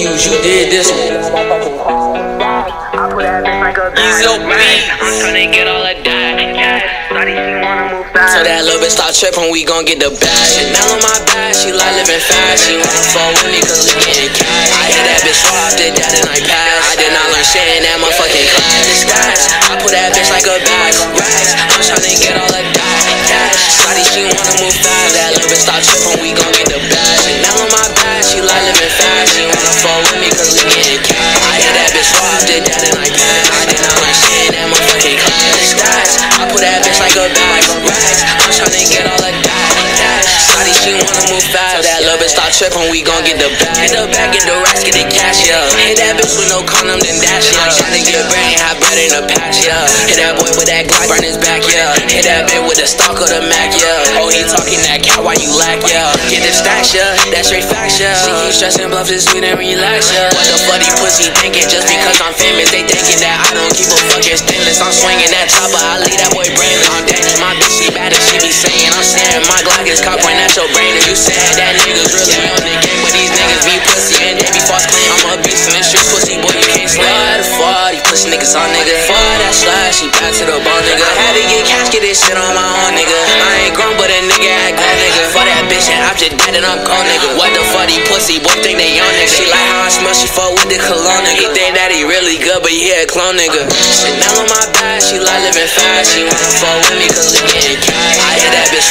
Hughes, you did this one. Up, I'm tryna get all of that. So that little bitch start tripping, we gon' get the bag. Chanel on my back, she like living fast. She wanna fall with me cause we getting cash. I hit that bitch raw, did that and I passed. I did not learn shit in that motherfucking class. It's. I put that bitch like a bag. Racks. I'm tryna Fast. That little bitch start tripping, we gon' get the bag. Chanel on my back, she like living fast. She wanna fall with me cause we getting cash. I hit that bitch raw, did that and I passed. I did not learn shit in that motherfucking class. Gas. I put that bitch like a bag. Racks. I'm tryna get all of. Cash. Shawty, she wanna move fast. So that little bitch start tripping, we gon' get the bag. Get the bag, get the racks, get the cash, yeah. Hit that bitch with no condom, then dash, yeah. I'm tryna get brain, have bread in the patch, yeah. Hit that boy with that Glock, burn his back, yeah. Hit that bitch with the stock of the Mac, yeah. Oh, he talking that cat while you lack, yeah. Get the stacks, yeah. That straight facts, yeah. She keep stressing, bluff this sweet and relax, yeah. What the these pussy thinking? Just because I'm famous, they thinking that I don't keep a fucking stainless. I'm swinging that chopper, I leave that boy brainless. I'm my bitch, she bad and she be saying I'm saying my Glock is cocked, when at your brain. And you said that niggas really on the game, but these niggas be pussy and they be false claim. I'm a beast in the streets, pussy boy, you can't slide. For these pussy niggas on nigga. For that slide, she back to the bone, nigga. Had to get that bitch, and I'm gone, nigga. What the fuck, these pussy boy think they young, nigga. She like how I smell, she fuck with the cologne, nigga. He think that he really good, but he a clone, nigga. Chanel on my back, she like living fast. She wanna fuck with me, cause we getting cash. I hit that bitch